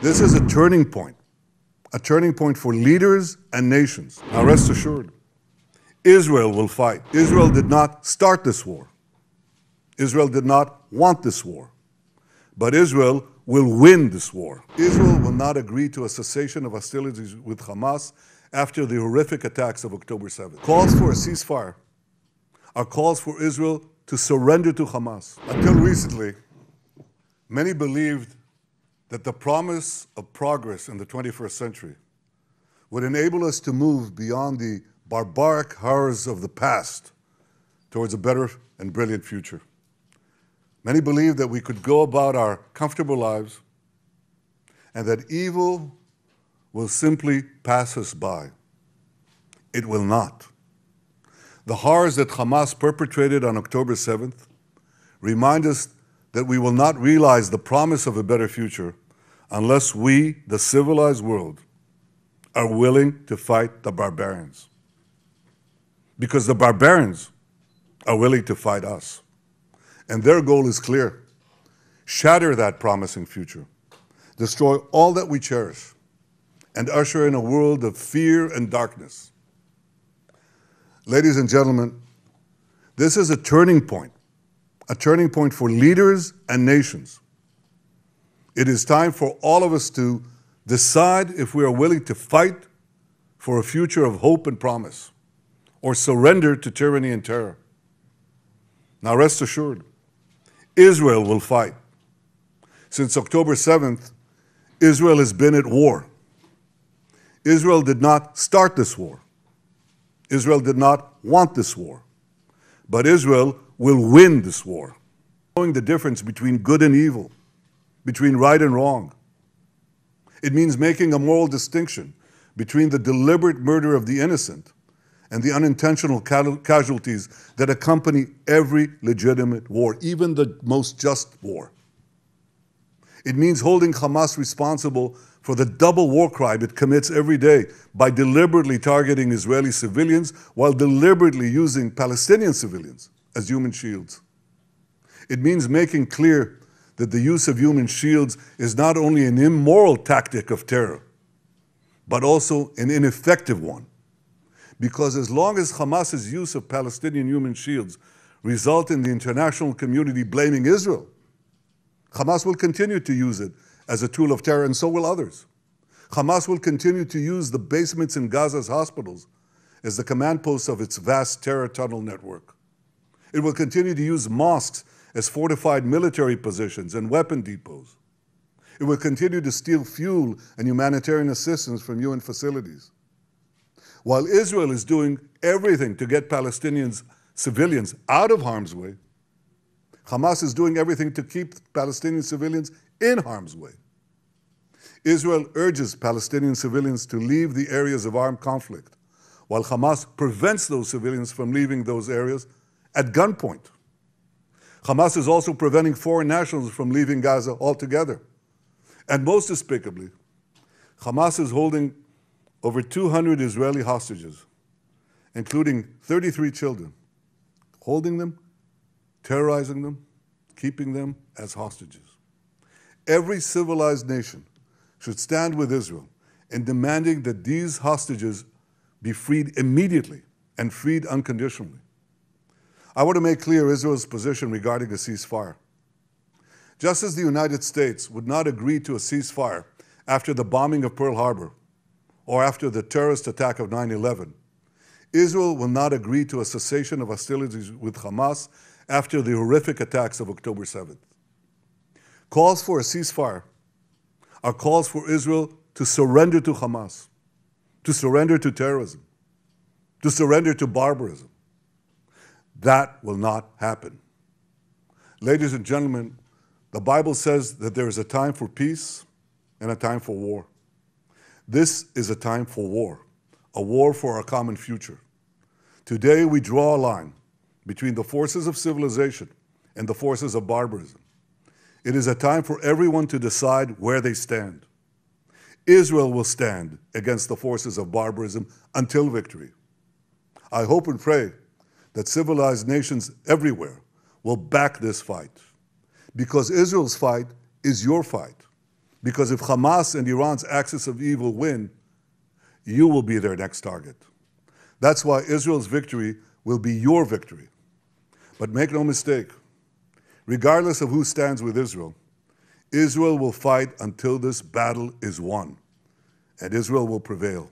This is a turning point, a turning point for leaders and nations. Now, rest assured, Israel will fight. Israel did not start this war. Israel did not want this war. But Israel will win this war. Israel will not agree to a cessation of hostilities with Hamas after the horrific attacks of October 7th. Calls for a ceasefire are calls for Israel to surrender to Hamas. Until recently, many believed that the promise of progress in the 21st century would enable us to move beyond the barbaric horrors of the past towards a better and brilliant future. Many believed that we could go about our comfortable lives and that evil will simply pass us by. It will not. The horrors that Hamas perpetrated on October 7th remind us that we will not realize the promise of a better future unless we, the civilized world, are willing to fight the barbarians. Because the barbarians are willing to fight us. And their goal is clear shatter that promising future, destroy all that we cherish, and usher in a world of fear and darkness. Ladies and gentlemen, this is a turning point, a turning point for leaders and nations. It is time for all of us to decide if we are willing to fight for a future of hope and promise or surrender to tyranny and terror. Now, rest assured, Israel will fight. Since October 7th, Israel has been at war. Israel did not start this war. Israel did not want this war. But Israel will win this war. Knowing the difference between good and evil, between right and wrong. It means making a moral distinction between the deliberate murder of the innocent and the unintentional casualties that accompany every legitimate war, even the most just war. It means holding Hamas responsible for the double war crime it commits every day by deliberately targeting Israeli civilians while deliberately using Palestinian civilians as human shields. It means making clear that the use of human shields is not only an immoral tactic of terror, but also an ineffective one because as long as Hamas's use of Palestinian human shields result in the international community blaming Israel, Hamas will continue to use it as a tool of terror, and so will others. Hamas will continue to use the basements in Gaza's hospitals as the command posts of its vast terror tunnel network. It will continue to use mosques as fortified military positions and weapon depots. It will continue to steal fuel and humanitarian assistance from UN facilities. While Israel is doing everything to get Palestinians, civilians, out of harm's way, Hamas is doing everything to keep Palestinian civilians in harm's way. Israel urges Palestinian civilians to leave the areas of armed conflict, while Hamas prevents those civilians from leaving those areas at gunpoint. Hamas is also preventing foreign nationals from leaving Gaza altogether. And most despicably, Hamas is holding over 200 Israeli hostages, including 33 children, holding them, terrorizing them, keeping them as hostages. Every civilized nation should stand with Israel in demanding that these hostages be freed immediately and freed unconditionally. I want to make clear Israel's position regarding a ceasefire. Just as the United States would not agree to a ceasefire after the bombing of Pearl Harbor or after the terrorist attack of 9 11. Israel will not agree to a cessation of hostilities with Hamas after the horrific attacks of October 7th. Calls for a ceasefire are calls for Israel to surrender to Hamas, to surrender to terrorism, to surrender to barbarism. That will not happen. Ladies and gentlemen, the Bible says that there is a time for peace and a time for war. This is a time for war, a war for our common future. Today, we draw a line between the forces of civilization and the forces of barbarism. It is a time for everyone to decide where they stand. Israel will stand against the forces of barbarism until victory. I hope and pray that civilized nations everywhere will back this fight because Israel's fight is your fight. Because if Hamas and Iran's axis of evil win, you will be their next target. That's why Israel's victory will be your victory. But make no mistake, regardless of who stands with Israel, Israel will fight until this battle is won, and Israel will prevail.